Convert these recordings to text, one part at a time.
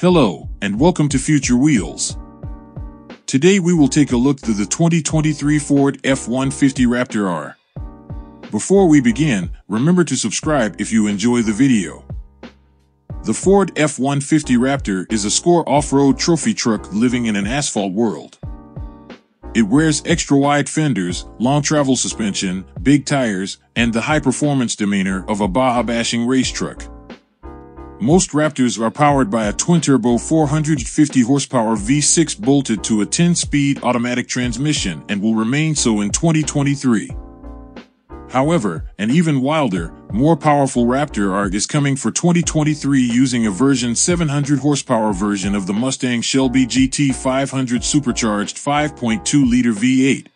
Hello, and welcome to Future Wheels. Today we will take a look through the 2023 Ford F-150 Raptor R. Before we begin, remember to subscribe if you enjoy the video. The Ford F-150 Raptor is a score off-road trophy truck living in an asphalt world. It wears extra-wide fenders, long travel suspension, big tires, and the high-performance demeanor of a Baja-bashing race truck. Most Raptors are powered by a twin-turbo 450 horsepower V6 bolted to a 10-speed automatic transmission and will remain so in 2023. However, an even wilder, more powerful Raptor R is coming for 2023 using a version 700 horsepower version of the Mustang Shelby GT 500 supercharged 5.2-liter V8,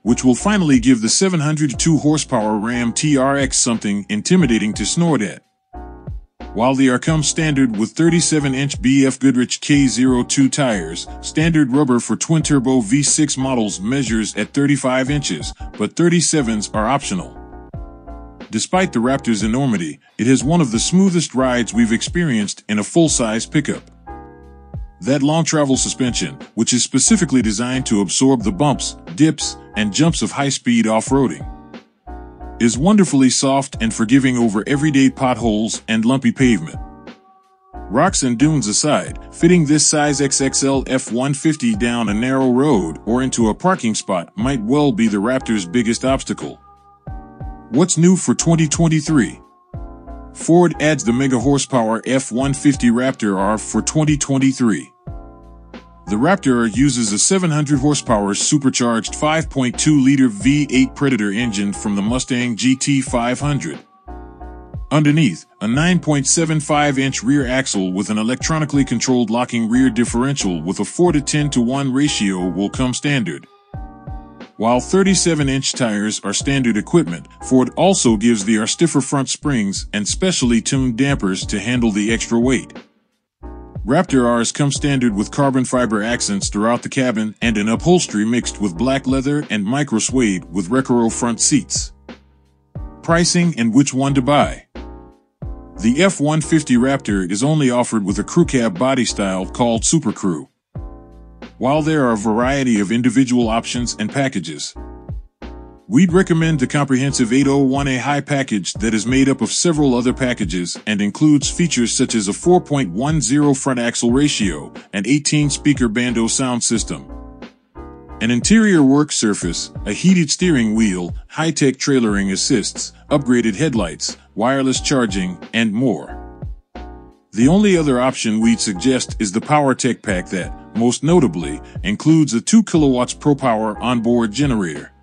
which will finally give the 702 horsepower Ram TRX something intimidating to snort at. While the are come standard with 37-inch BF Goodrich KO2 tires, standard rubber for twin-turbo V6 models measures at 35 inches, but 37s are optional. Despite the Raptor's enormity, it has one of the smoothest rides we've experienced in a full-size pickup. That long travel suspension, which is specifically designed to absorb the bumps, dips, and jumps of high-speed off-roading is wonderfully soft and forgiving over everyday potholes and lumpy pavement. Rocks and dunes aside, fitting this size XXL F-150 down a narrow road or into a parking spot might well be the Raptor's biggest obstacle. What's new for 2023? Ford adds the mega horsepower F-150 Raptor R for 2023. The Raptor uses a 700 horsepower supercharged 5.2-liter V8 Predator engine from the Mustang GT 500. Underneath, a 9.75-inch rear axle with an electronically controlled locking rear differential with a 4 to 10 to 1 ratio will come standard. While 37-inch tires are standard equipment, Ford also gives the R stiffer front springs and specially tuned dampers to handle the extra weight. Raptor R's come standard with carbon fiber accents throughout the cabin and an upholstery mixed with black leather and micro suede with Recaro front seats. Pricing and which one to buy. The F-150 Raptor is only offered with a crew cab body style called SuperCrew. While there are a variety of individual options and packages, We'd recommend the comprehensive 801A high package that is made up of several other packages and includes features such as a 4.10 front axle ratio and 18 speaker B&O sound system. An interior work surface, a heated steering wheel, high-tech trailering assists, upgraded headlights, wireless charging, and more. The only other option we'd suggest is the PowerTech pack that, most notably, includes a 2 kilowatts ProPower onboard generator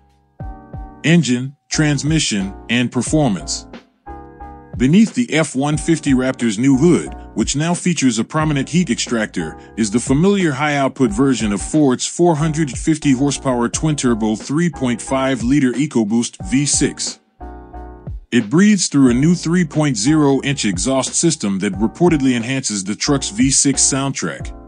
engine, transmission, and performance. Beneath the F-150 Raptor's new hood, which now features a prominent heat extractor, is the familiar high-output version of Ford's 450 horsepower twin-turbo 3.5-liter EcoBoost V6. It breathes through a new 3.0-inch exhaust system that reportedly enhances the truck's V6 soundtrack.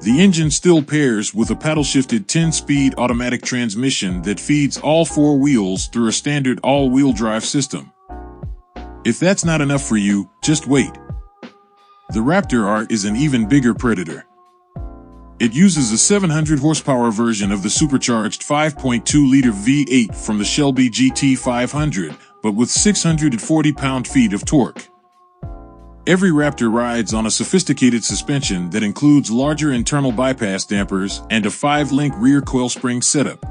The engine still pairs with a paddle-shifted 10-speed automatic transmission that feeds all four wheels through a standard all-wheel drive system. If that's not enough for you, just wait. The Raptor R is an even bigger predator. It uses a 700 horsepower version of the supercharged 5.2-liter V8 from the Shelby GT 500, but with 640 pound-feet of torque. Every Raptor rides on a sophisticated suspension that includes larger internal bypass dampers and a 5-link rear coil spring setup.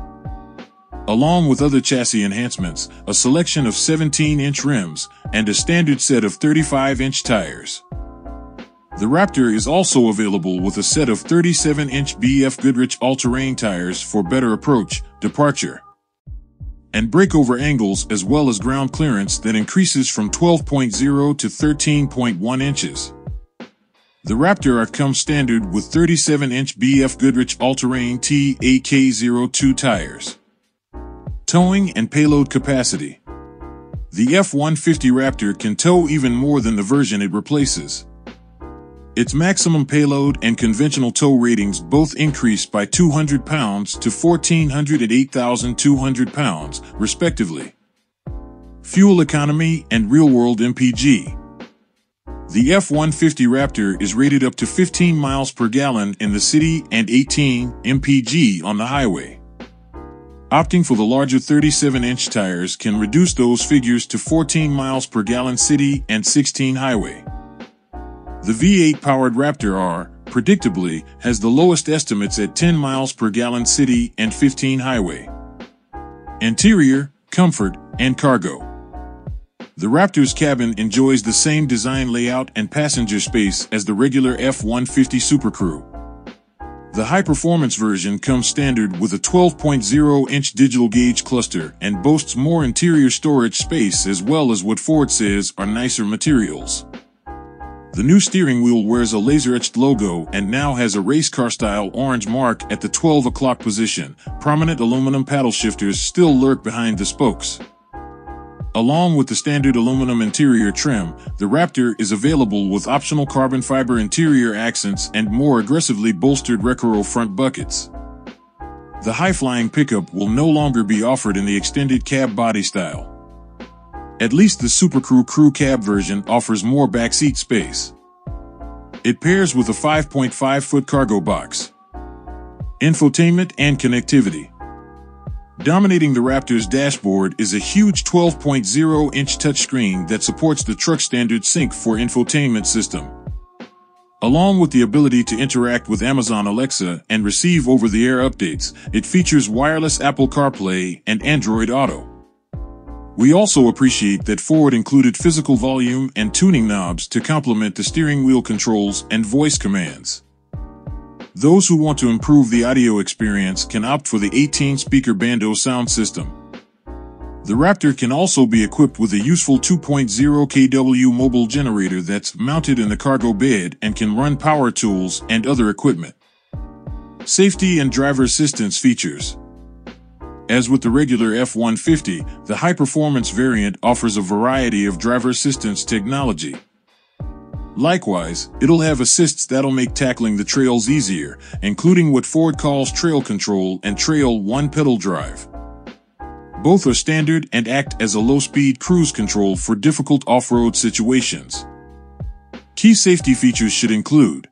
Along with other chassis enhancements, a selection of 17-inch rims, and a standard set of 35-inch tires. The Raptor is also available with a set of 37-inch BF Goodrich all-terrain tires for better approach, departure, and breakover angles as well as ground clearance that increases from 12.0 to 13.1 inches. The Raptor R comes standard with 37-inch BF Goodrich all-terrain T/A KO2 tires. Towing and payload capacity. The F-150 Raptor can tow even more than the version it replaces. Its maximum payload and conventional tow ratings both increased by 200 pounds to 1,400 and 8,200 pounds, respectively. Fuel economy and real-world MPG. The F-150 Raptor is rated up to 15 miles per gallon in the city and 18 mpg on the highway. Opting for the larger 37-inch tires can reduce those figures to 14 miles per gallon city and 16 highway. The V8-powered Raptor R, predictably, has the lowest estimates at 10 miles per gallon city and 15 highway. Interior, comfort, and cargo. The Raptor's cabin enjoys the same design layout and passenger space as the regular F-150 SuperCrew. The high-performance version comes standard with a 12.0-inch digital gauge cluster and boasts more interior storage space as well as what Ford says are nicer materials. The new steering wheel wears a laser-etched logo and now has a race car-style orange mark at the 12 o'clock position. Prominent aluminum paddle shifters still lurk behind the spokes. Along with the standard aluminum interior trim, the Raptor is available with optional carbon fiber interior accents and more aggressively bolstered Recaro front buckets. The high-flying pickup will no longer be offered in the extended cab body style. At least the SuperCrew Crew Cab version offers more backseat space. It pairs with a 5.5-foot cargo box, infotainment and connectivity. Dominating the Raptor's dashboard is a huge 12.0-inch touchscreen that supports the truck standard SYNC 4 infotainment system. Along with the ability to interact with Amazon Alexa and receive over-the-air updates, it features wireless Apple CarPlay and Android Auto. We also appreciate that Ford included physical volume and tuning knobs to complement the steering wheel controls and voice commands. Those who want to improve the audio experience can opt for the 18-speaker B&O sound system. The Raptor can also be equipped with a useful 2.0 kW mobile generator that's mounted in the cargo bed and can run power tools and other equipment. Safety and driver assistance features. As with the regular F-150, the high-performance variant offers a variety of driver assistance technology. Likewise, it'll have assists that'll make tackling the trails easier, including what Ford calls trail control and trail one pedal drive. Both are standard and act as a low-speed cruise control for difficult off-road situations. Key safety features should include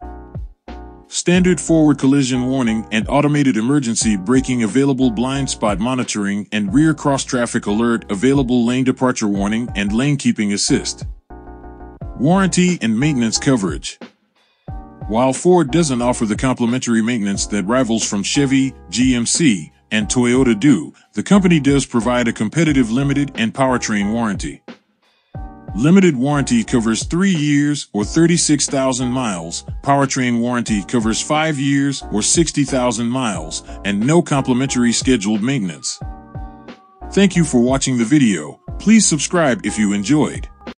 standard forward collision warning and automated emergency braking available blind spot monitoring and rear cross traffic alert available lane departure warning and lane keeping assist. Warranty and maintenance coverage. While Ford doesn't offer the complimentary maintenance that rivals from Chevy, GMC, and Toyota do, the company does provide a competitive limited and powertrain warranty. Limited warranty covers 3 years or 36,000 miles, powertrain warranty covers 5 years or 60,000 miles, and no complimentary scheduled maintenance. Thank you for watching the video. Please subscribe if you enjoyed.